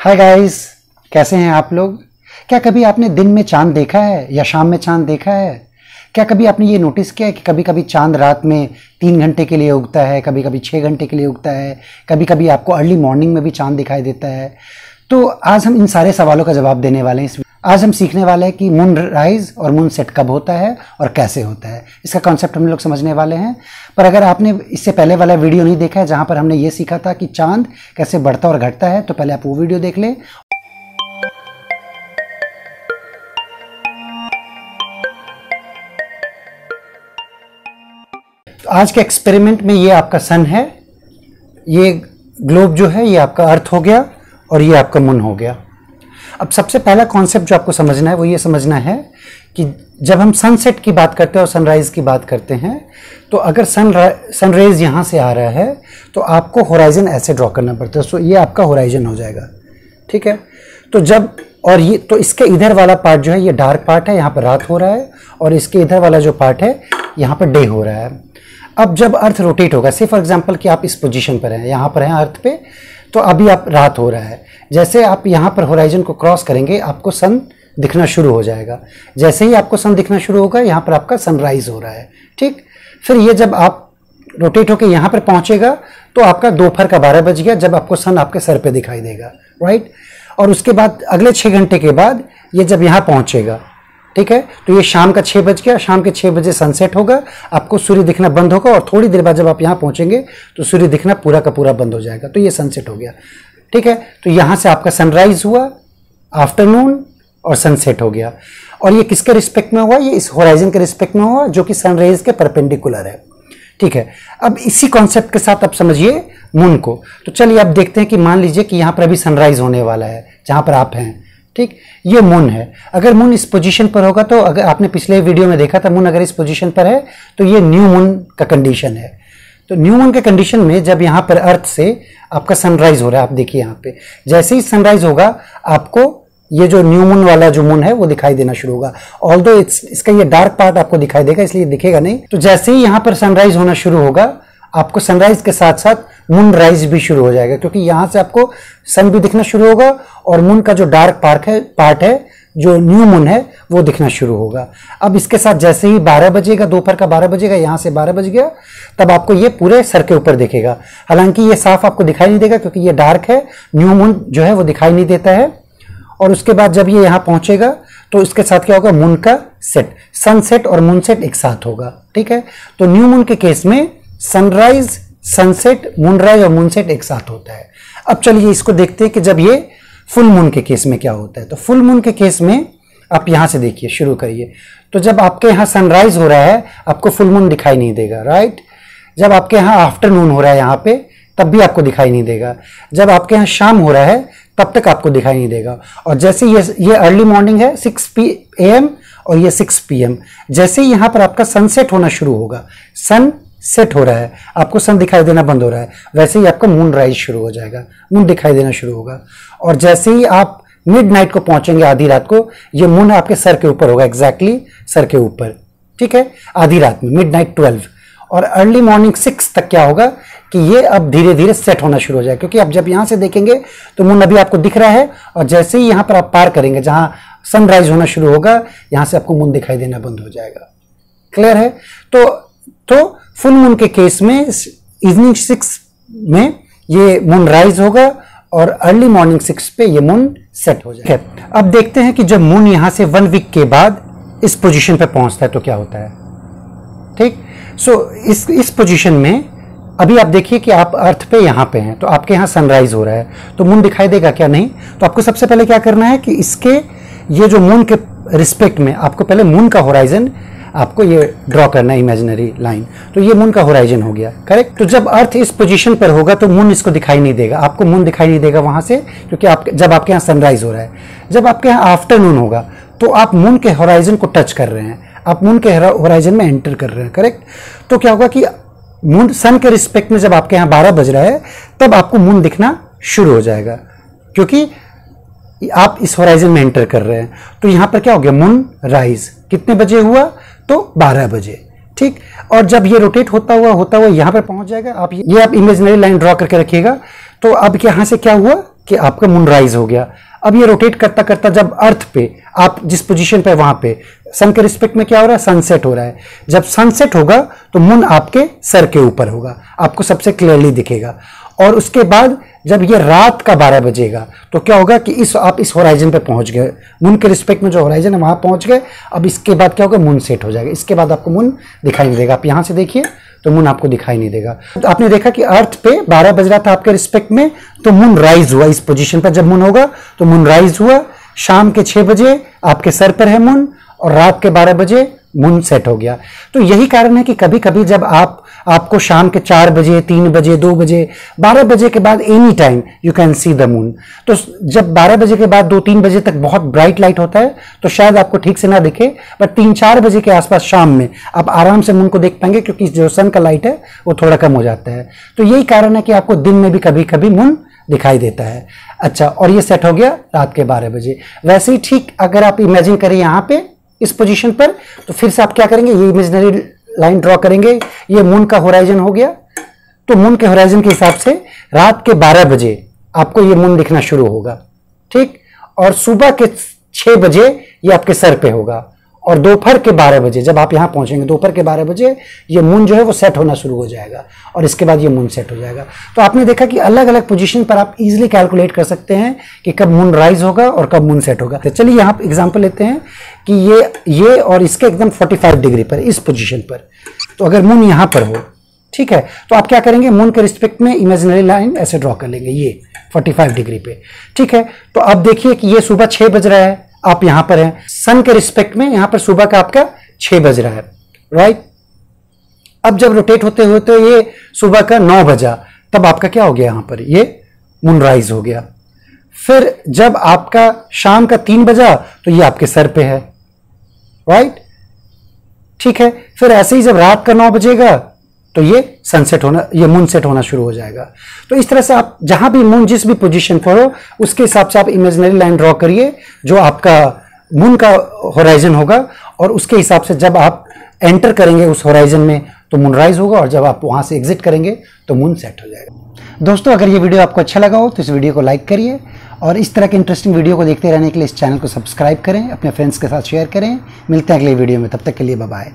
Hi guys कैसे हैं आप लोग? क्या कभी आपने दिन में चाँद देखा है या शाम में चाँद देखा है? क्या कभी आपने ये नोटिस किया है कि कभी कभी चाँद रात में तीन घंटे के लिए उगता है कभी कभी छः घंटे के लिए उगता है कभी कभी आपको अर्ली मॉर्निंग में भी चाँद दिखाई देता है? तो आज हम इन सारे सवालों का जवाब देने वाले हैं इस आज हम सीखने वाले हैं कि मून राइज और मून सेट कब होता है और कैसे होता है। इसका कॉन्सेप्ट हम लोग समझने वाले हैं। पर अगर आपने इससे पहले वाला वीडियो नहीं देखा है, जहाँ पर हमने ये सीखा था कि चाँद कैसे बढ़ता और घटता है तो पहले आप वो वीडियो देख लें। तो आज के एक्सपेरिमेंट में ये आपका सन है, ये ग्लोब जो है, ये आपका अर्थ हो गया और ये आपका मुन हो गया। अब सबसे पहला कॉन्सेप्ट जो आपको समझना है, वो ये समझना है कि जब हम सनसेट की बात करते हैं और सनराइज की बात करते हैं तो अगर सन सनरेज यहाँ से आ रहा है तो आपको होराइजन ऐसे ड्रॉ करना पड़ता है। सो ये आपका होराइजन हो जाएगा। ठीक है? तो जब, और ये तो इसके इधर वाला पार्ट जो है, ये डार्क पार्ट है, यहाँ पर रात हो रहा है, और इसके इधर वाला जो पार्ट है, यहाँ पर डे हो रहा है। अब जब अर्थ रोटेट होगा से फॉर एग्ज़ाम्पल कि आप इस पोजिशन पर हैं, यहाँ पर हैं अर्थ पे तो अभी आप रात हो रहा है। जैसे आप यहाँ पर होराइजन को क्रॉस करेंगे, आपको सन दिखना शुरू हो जाएगा। जैसे ही आपको सन दिखना शुरू होगा, यहाँ पर आपका सनराइज हो रहा है, ठीक? फिर ये जब आप रोटेट होकर यहाँ पर पहुँचेगा तो आपका दोपहर का बारह बज गया, जब आपको सन आपके सर पे दिखाई देगा राइट और उसके बाद, अगले छः घंटे के बाद, ये जब यहाँ पहुँचेगा, ठीक है? तो ये शाम का छः बज गया, शाम के छः बजे सनसेट होगा, आपको सूर्य दिखना बंद होगा, और थोड़ी देर बाद जब आप यहाँ पहुँचेंगे तो सूर्य दिखना पूरा का पूरा बंद हो जाएगा तो ये सनसेट हो गया। ठीक है? तो यहाँ से आपका सनराइज हुआ आफ्टरनून और सनसेट हो गया। और ये किसके रिस्पेक्ट में हुआ? ये इस होराइजन के रिस्पेक्ट में हुआ, जो कि सनराइज के परपेंडिकुलर है। ठीक है? अब इसी कॉन्सेप्ट के साथ आप समझिए मून को। तो चलिए आप देखते हैं कि मान लीजिए कि यहाँ पर अभी सनराइज होने वाला है, जहाँ पर आप हैं। ठीक? ये मून है। अगर मून इस पोजीशन पर होगा तो अगर आपने पिछले वीडियो में देखा था मून अगर इस पोजीशन पर है तो ये न्यू मून का कंडीशन है। तो न्यू मून के कंडीशन में जब यहाँ पर अर्थ से आपका सनराइज हो रहा है, आप देखिए यहाँ पे, जैसे ही सनराइज होगा, आपको ये जो न्यू मून वाला जो मून है, वो दिखाई देना शुरू होगा। ऑल दो इसका ये डार्क पार्ट आपको दिखाई देगा, इसलिए दिखेगा नहीं। तो जैसे ही यहाँ पर सनराइज होना शुरू होगा, आपको सनराइज के साथ साथ मून राइज भी शुरू हो जाएगा, क्योंकि यहाँ से आपको सन भी दिखना शुरू होगा और मून का जो डार्क पार्क है पार्ट है जो न्यू मून है, वो दिखना शुरू होगा। अब इसके साथ जैसे ही 12 बजेगा, दोपहर का 12 बजेगा, यहाँ से 12 बज गया, तब आपको ये पूरे सर के ऊपर दिखेगा। हालाँकि ये साफ़ आपको दिखाई नहीं देगा, क्योंकि ये डार्क है न्यू मून जो है वो दिखाई नहीं देता है। और उसके बाद जब ये यहाँ पहुंचेगा तो इसके साथ क्या होगा? मून का सेट सनसेट और मून सेट एक साथ होगा, ठीक है? तो न्यू मून के केस में सनराइज सनसेट मूनराइज और मूनसेट एक साथ होता है। अब चलिए इसको देखते हैं कि जब ये फुल मून के केस में क्या होता है? तो फुल मून के केस में आप यहाँ से देखिए, शुरू करिए। तो जब आपके यहाँ सनराइज हो रहा है, आपको फुल मून दिखाई नहीं देगा राइट जब आपके यहाँ आफ्टरनून हो रहा है यहाँ पे, तब भी आपको दिखाई नहीं देगा। जब आपके यहाँ शाम हो रहा है, तब तक आपको दिखाई नहीं देगा। और जैसे ये ये अर्ली मॉर्निंग है सिक्स पी एम और ये सिक्स पी एम जैसे यहाँ पर आपका सनसेट होना शुरू होगा सन सेट हो रहा है। आपको सन दिखाई देना बंद हो रहा है। वैसे ही आपका मून राइज शुरू हो जाएगा। मून दिखाई देना शुरू होगा। और जैसे ही आप मिड नाइट को पहुँचेंगे आधी रात को, ये मून आपके सर के ऊपर होगा। एग्जैक्टली सर के ऊपर। ठीक है? आधी रात में मिड नाइट ट्वेल्व और अर्ली मॉर्निंग सिक्स तक क्या होगा कि ये अब धीरे धीरे सेट होना शुरू हो जाएगा। क्योंकि आप जब यहाँ से देखेंगे तो मून अभी आपको दिख रहा है। और जैसे ही यहाँ पर आप पार करेंगे, जहाँ सनराइज होना शुरू होगा, यहाँ से आपको मून दिखाई देना बंद हो जाएगा। क्लियर है? तो तो फुल मून के केस में इवनिंग सिक्स में ये मून राइज होगा और अर्ली मॉर्निंग सिक्स पे ये मून सेट हो जाएगा। अब देखते हैं कि जब मून यहाँ से वन वीक के बाद इस पोजीशन पे पहुँचता है तो क्या होता है? ठीक? सो so, इस इस पोजीशन में अभी आप देखिए कि आप अर्थ पे यहाँ पे हैं तो आपके यहाँ सनराइज हो रहा है। तो मून दिखाई देगा क्या? नहीं। तो आपको सबसे पहले क्या करना है कि इसके ये जो मून के रिस्पेक्ट में आपको पहले मून का होराइजन आपको ये ड्रॉ करना है इमेजिनरी लाइन तो ये मून का होराइजन हो गया करेक्ट तो जब अर्थ इस पोजीशन पर होगा तो मून इसको दिखाई नहीं देगा. आपको मून दिखाई नहीं देगा वहाँ से, क्योंकि आप, जब आपके यहाँ सनराइज हो रहा है. जब आपके यहाँ आफ्टरनून होगा तो आप मून के होराइजन को टच कर रहे हैं. आप मून के होराइजन में एंटर कर रहे हैं करेक्ट तो क्या होगा कि मून सन के रिस्पेक्ट में जब आपके यहाँ बारह बज रहा है, तब आपको मून दिखना शुरू हो जाएगा. क्योंकि आप इस होराइजन में एंटर कर रहे हैं. तो यहाँ पर क्या हो गया? मून राइज कितने बजे हुआ? तो 12 बजे, ठीक? और जब ये रोटेट होता हुआ होता हुआ यहाँ पर पहुँच जाएगा, आप ये आप इमेजनरी लाइन ड्रॉ करके रखिएगा। तो अब यहाँ से क्या हुआ कि आपका मून राइज हो गया। अब ये रोटेट करता करता जब अर्थ पे, आप जिस पोजीशन पे वहाँ पे सन के रिस्पेक्ट में क्या हो रहा है? सनसेट हो रहा है। जब सनसेट होगा तो मून आपके सर के ऊपर होगा। आपको सबसे क्लियरली दिखेगा। और उसके बाद जब ये रात का बारह बजेगा तो क्या होगा कि इस, आप इस होराइजन पे पहुँच गए। मून के रिस्पेक्ट में जो होराइजन है, वहाँ पहुँच गए। अब इसके बाद क्या होगा? मून सेट हो जाएगा। इसके बाद आपको मून दिखाई नहीं देगा। आप यहाँ से देखिए तो मून आपको दिखाई नहीं देगा। तो आपने देखा कि अर्थ पे 12 बज रहा था आपके रिस्पेक्ट में तो मून राइज हुआ इस पोजीशन पर। जब मून होगा तो मून राइज हुआ। शाम के 6 बजे आपके सर पर है मून और रात के 12 बजे मून सेट हो गया। तो यही कारण है कि कभी कभी जब आप, आपको शाम के चार बजे, तीन बजे, दो बजे, बारह बजे के बाद any time you can see the moon तो जब बारह बजे के बाद दो तीन बजे तक बहुत ब्राइट लाइट होता है तो शायद आपको ठीक से ना दिखे बट तीन चार बजे के आसपास शाम में आप आराम से मून को देख पाएँगे, क्योंकि जो सन का लाइट है, वो थोड़ा कम हो जाता है। तो यही कारण है कि आपको दिन में भी कभी कभी मून दिखाई देता है। अच्छा और ये सेट हो गया रात के बारह बजे। वैसे ही ठीक अगर आप इमेजिन करें यहाँ पे इस पोजीशन पर तो फिर से आप क्या करेंगे? ये इमेजनरी लाइन ड्रॉ करेंगे। ये मून का होराइजन हो गया। तो मून के होराइजन के हिसाब से रात के 12 बजे आपको ये मून दिखना शुरू होगा। ठीक? और सुबह के 6 बजे ये आपके सर पे होगा। और दोपहर के 12 बजे, जब आप यहाँ पहुँचेंगे दोपहर के 12 बजे, ये मून जो है वो सेट होना शुरू हो जाएगा और इसके बाद ये मून सेट हो जाएगा। तो आपने देखा कि अलग अलग पोजीशन पर आप इजीली कैलकुलेट कर सकते हैं कि कब मून राइज होगा और कब मून सेट होगा। तो चलिए यहाँ एग्ज़ाम्पल लेते हैं कि ये ये और इसके एकदम 45 डिग्री पर, इस पोजिशन पर। तो अगर मून यहाँ पर हो, ठीक है तो आप क्या करेंगे मून के रिस्पेक्ट में इमेजिनरी लाइन ऐसे ड्रॉ कर लेंगे, ये 45 डिग्री पे, ठीक है। तो अब देखिए कि ये सुबह छह बज रहा है आप यहाँ पर हैं। सन के रिस्पेक्ट में यहाँ पर सुबह का आपका छह बज रहा है राइट अब जब रोटेट होते हुए तो ये सुबह का नौ बजा, तब आपका क्या हो गया यहाँ पर? ये मूनराइज हो गया। फिर जब आपका शाम का तीन बजा तो ये आपके सर पे है राइट ठीक है? फिर ऐसे ही जब रात का नौ बजेगा तो ये सनसेट होना, ये मून सेट होना शुरू हो जाएगा। तो इस तरह से आप जहाँ भी मून जिस भी पोजीशन पर हो, उसके हिसाब से आप इमेजिनरी लाइन ड्रॉ करिए, जो आपका मून का होराइजन होगा, और उसके हिसाब से जब आप एंटर करेंगे उस होराइजन में तो मून राइज होगा, और जब आप वहाँ से एग्जिट करेंगे तो मून सेट हो जाएगा। दोस्तों, अगर ये वीडियो आपको अच्छा लगा हो तो इस वीडियो को लाइक करिए, और इस तरह के इंटरेस्टिंग वीडियो को देखते रहने के लिए इस चैनल को सब्सक्राइब करें, अपने फ्रेंड्स के साथ शेयर करें। मिलते हैं अगले वीडियो में, तब तक के लिए बाय